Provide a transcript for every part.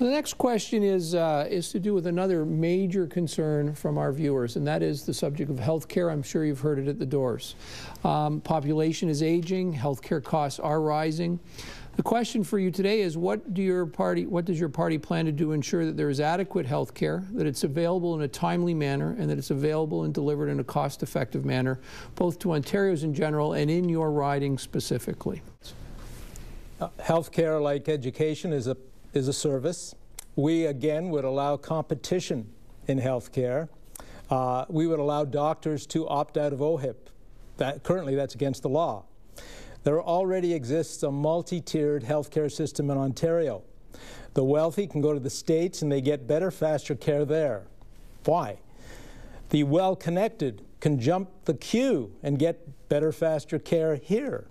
The next question is, uh, is to do with another major concern from our viewers, and that is the subject of health care. I'm sure you've heard it at the doors. Um, population is aging, health care costs are rising. The question for you today is what do your party what does your party plan to do to ensure that there is adequate health care, that it's available in a timely manner, and that it's available and delivered in a cost-effective manner, both to Ontarians in general and in your riding specifically? Uh, health care, like education, is a is a service. We, again, would allow competition in health care. Uh, we would allow doctors to opt out of OHIP. That, currently, that's against the law. There already exists a multi-tiered healthcare system in Ontario. The wealthy can go to the States and they get better, faster care there. Why? The well-connected can jump the queue and get better, faster care here.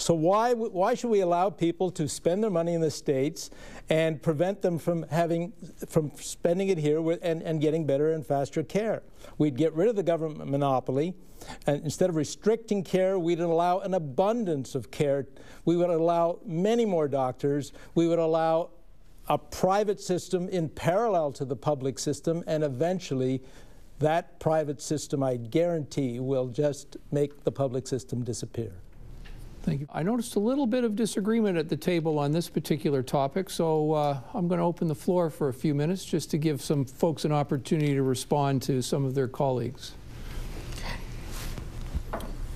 So why, why should we allow people to spend their money in the States and prevent them from having, from spending it here with, and, and getting better and faster care? We'd get rid of the government monopoly, and instead of restricting care, we'd allow an abundance of care. We would allow many more doctors. We would allow a private system in parallel to the public system, and eventually that private system, I guarantee, will just make the public system disappear. Thank you. I noticed a little bit of disagreement at the table on this particular topic, so uh, I'm going to open the floor for a few minutes just to give some folks an opportunity to respond to some of their colleagues.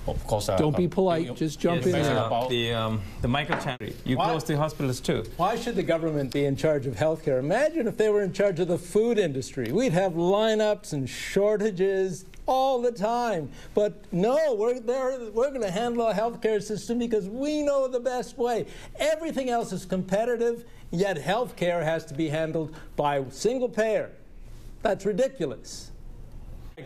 Of course, uh, Don't be uh, polite, you- just jump yes, in basically there. about- The, um, the microchannel. You Why- close the hospitals too. Why should the government be in charge of healthcare? Imagine if they were in charge of the food industry. We'd have lineups and shortages all the time. But no, we're there. We're going to handle a healthcare system because we know the best way. Everything else is competitive, yet healthcare has to be handled by single payer. That's ridiculous.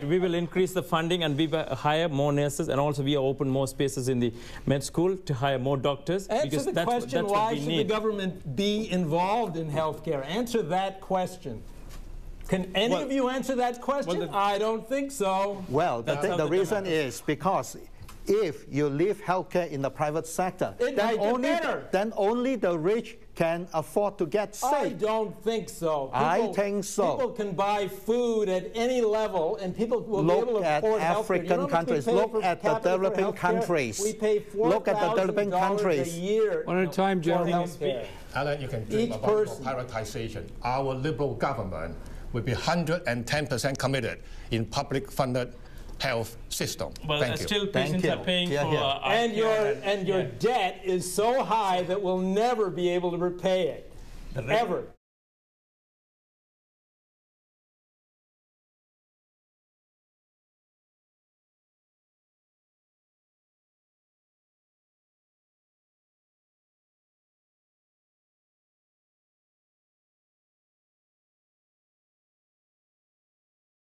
We will increase the funding and we will hire more nurses and also we open more spaces in the med school to hire more doctors Answer because the that's, what- question: that's Why we should need. the government be involved in healthcare? Answer that question. Can any Well- of you answer that question? the- I don't think so. Well, the, That's thi- how the the reason government- is because if you leave healthcare in the private sector, It then only better. then only the rich can afford to get sick. I don't think so. I think so. People can buy food at any level, and people will be Look able to at afford healthcare. You know African how much we countries. pay Look at the for developing healthcare? countries. We pay Look at the developing $4,000 countries. a year. One at a time, for gentlemen. healthcare. Allen, you can dream Each about person. privatization. Our Liberal government will be 110% committed in public-funded health system. well, Thank uh, you. still Thank patients you. are paying Here, for here. uh, And your and your yeah. debt is so high that we'll never be able to repay it. The Ever.